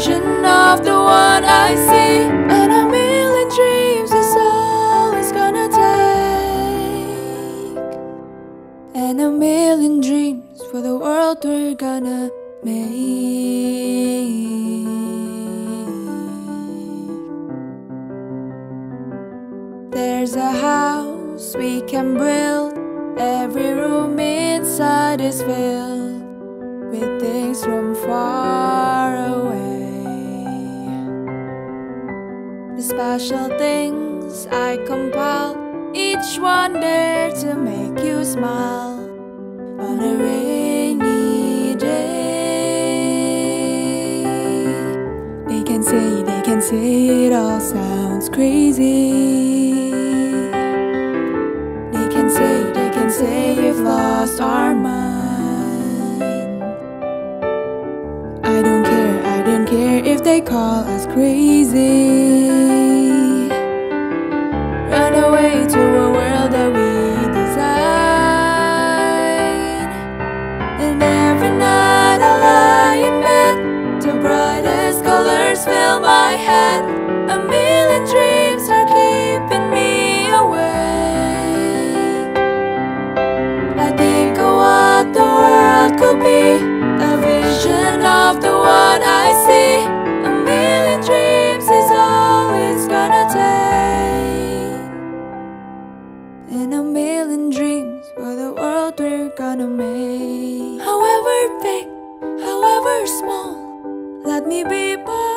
vision of the one I see, and a million dreams is all it's gonna take, and a million dreams for the world we're gonna make. There's a house we can build. Every room inside is filled with things from far The special things I compile, each one there to make you smile on a rainy day. They can say, they can say it all sounds crazy. They can say, they can say we've lost our mind. They call us crazy. Run away to we're gonna make. However big, however small, let me be part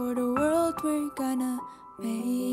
for the world we're gonna make.